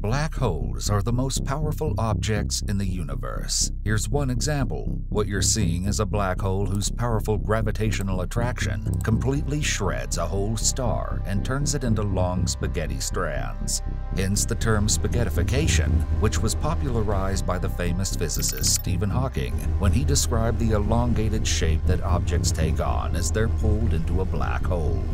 Black holes are the most powerful objects in the universe. Here's one example. What you're seeing is a black hole whose powerful gravitational attraction completely shreds a whole star and turns it into long spaghetti strands. Hence the term spaghettification, which was popularized by the famous physicist Stephen Hawking when he described the elongated shape that objects take on as they're pulled into a black hole.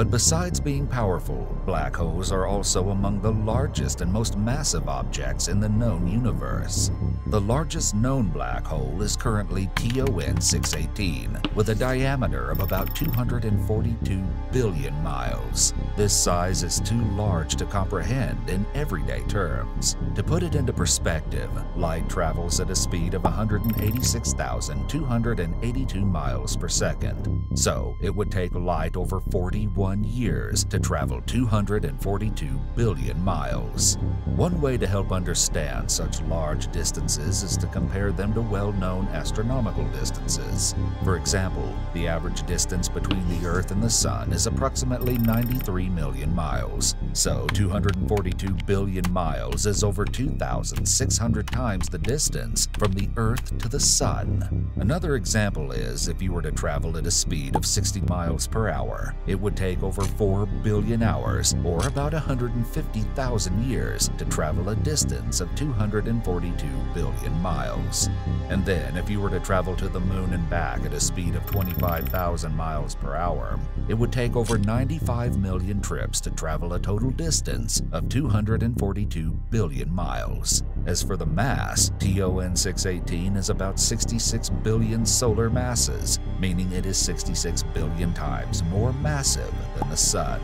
But besides being powerful, black holes are also among the largest and most massive objects in the known universe. The largest known black hole is currently TON 618, with a diameter of about 242 billion miles. This size is too large to comprehend in everyday terms. To put it into perspective, light travels at a speed of 186,282 miles per second. So, it would take light over 41 years to travel 242 billion miles. One way to help understand such large distances is to compare them to well-known astronomical distances. For example, the average distance between the Earth and the Sun is approximately 93 million miles, so 242 billion miles is over 2,600 times the distance from the Earth to the Sun. Another example is if you were to travel at a speed of 60 miles per hour, it would take over 4 billion hours, or about 150,000 years, to travel a distance of 242 billion miles. And then, if you were to travel to the moon and back at a speed of 25,000 miles per hour, it would take over 95 million trips to travel a total distance of 242 billion miles. As for the mass, TON 618 is about 66 billion solar masses, meaning it is 66 billion times more massive than the Sun.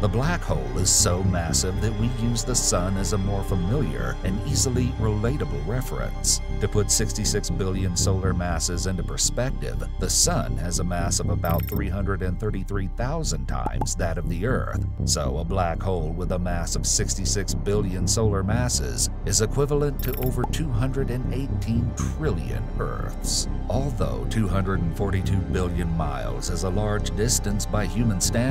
The black hole is so massive that we use the Sun as a more familiar and easily relatable reference. To put 66 billion solar masses into perspective, the Sun has a mass of about 333,000 times that of the Earth, so a black hole with a mass of 66 billion solar masses is equivalent to over 218 trillion Earths. Although 242 billion miles is a large distance by human standards,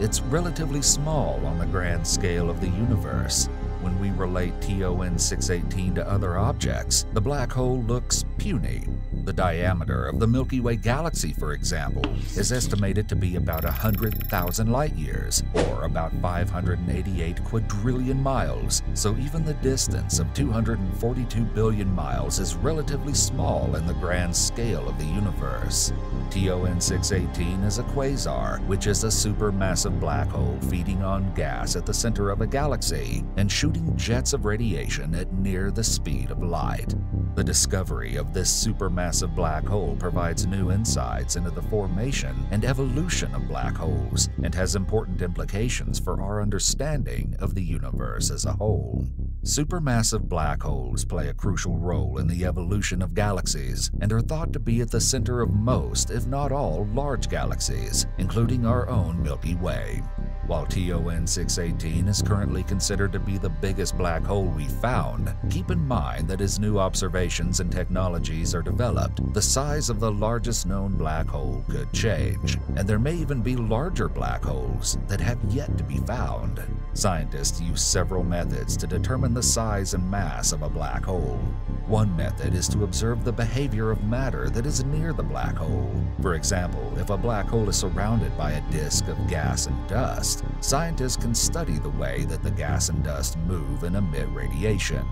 it's relatively small on the grand scale of the universe. When we relate TON 618 to other objects, the black hole looks puny. The diameter of the Milky Way galaxy, for example, is estimated to be about 100,000 light years, or about 588 quadrillion miles, so even the distance of 242 billion miles is relatively small in the grand scale of the universe. TON 618 is a quasar, which is a supermassive black hole feeding on gas at the center of a galaxy and shooting jets of radiation at near the speed of light. The discovery of this supermassive black hole provides new insights into the formation and evolution of black holes and has important implications for our understanding of the universe as a whole. Supermassive black holes play a crucial role in the evolution of galaxies and are thought to be at the center of most, if not all, large galaxies, including our own Milky Way. While TON 618 is currently considered to be the biggest black hole we've found, keep in mind that as new observations and technologies are developed, the size of the largest known black hole could change, and there may even be larger black holes that have yet to be found. Scientists use several methods to determine the size and mass of a black hole. One method is to observe the behavior of matter that is near the black hole. For example, if a black hole is surrounded by a disk of gas and dust, scientists can study the way that the gas and dust move and emit radiation.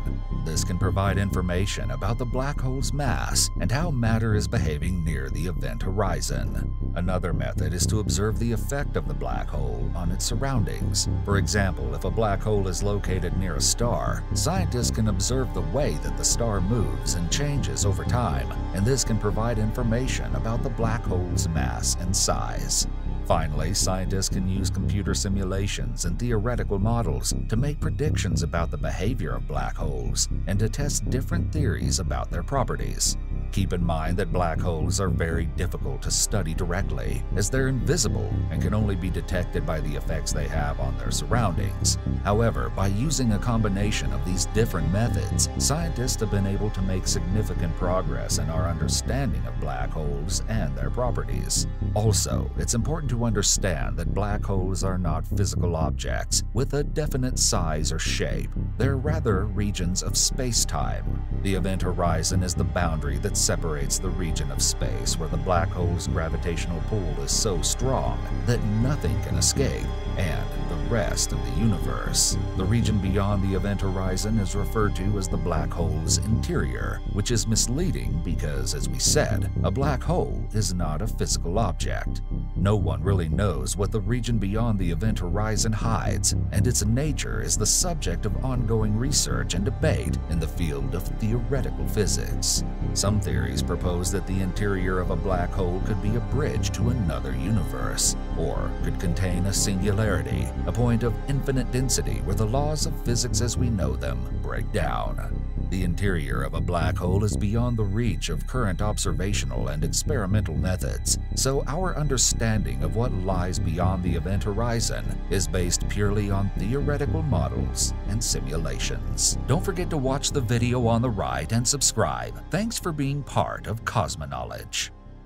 This can provide information about the black hole's mass and how matter is behaving near the event horizon. Another method is to observe the effect of the black hole on its surroundings. For example, if a black hole is located near a star, scientists can observe the way that the star moves and changes over time, and this can provide information about the black hole's mass and size. Finally, scientists can use computer simulations and theoretical models to make predictions about the behavior of black holes and to test different theories about their properties. Keep in mind that black holes are very difficult to study directly, as they're invisible and can only be detected by the effects they have on their surroundings. However, by using a combination of these different methods, scientists have been able to make significant progress in our understanding of black holes and their properties. Also, it's important to understand that black holes are not physical objects with a definite size or shape. They're rather regions of space-time. The event horizon is the boundary that separates the region of space where the black hole's gravitational pull is so strong that nothing can escape, and rest of the universe. The region beyond the event horizon is referred to as the black hole's interior, which is misleading because, as we said, a black hole is not a physical object. No one really knows what the region beyond the event horizon hides, and its nature is the subject of ongoing research and debate in the field of theoretical physics. Some theories propose that the interior of a black hole could be a bridge to another universe, or could contain a singularity, a point of infinite density where the laws of physics as we know them break down. The interior of a black hole is beyond the reach of current observational and experimental methods, so our understanding of what lies beyond the event horizon is based purely on theoretical models and simulations. Don't forget to watch the video on the right and subscribe. Thanks for being part of Cosmoknowledge.